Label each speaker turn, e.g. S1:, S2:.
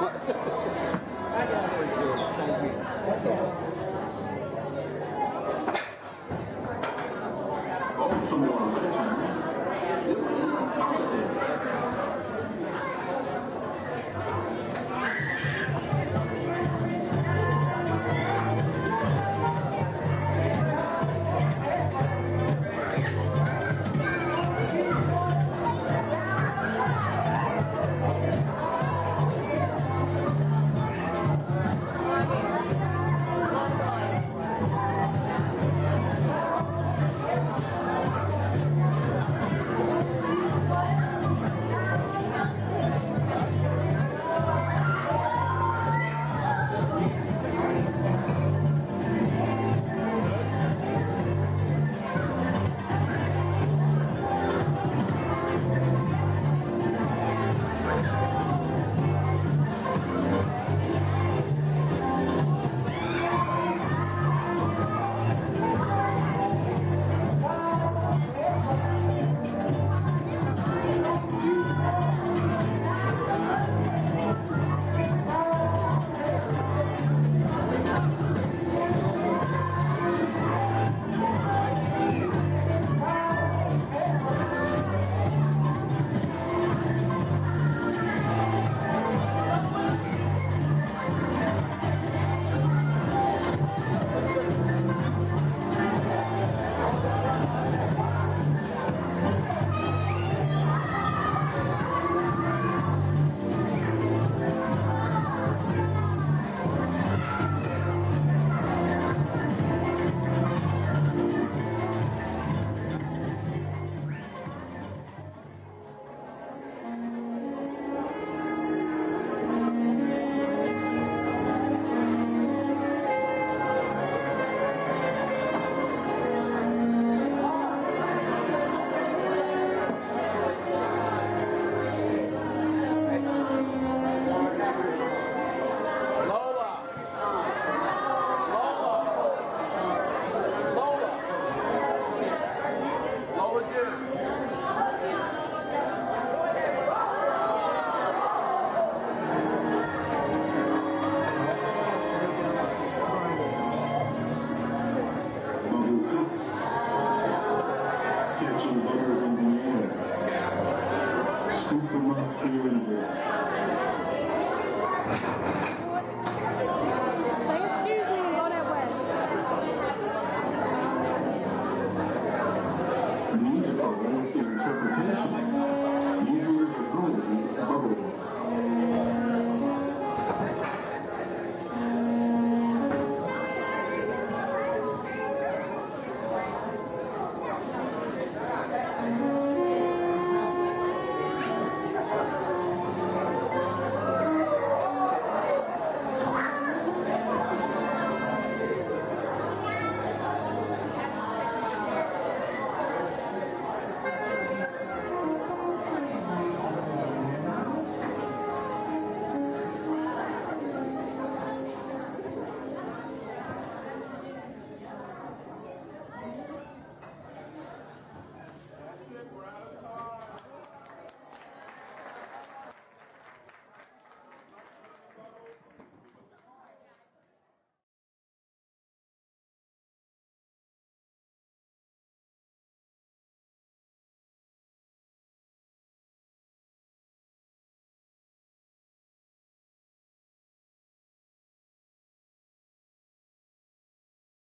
S1: I supermarket here in the world.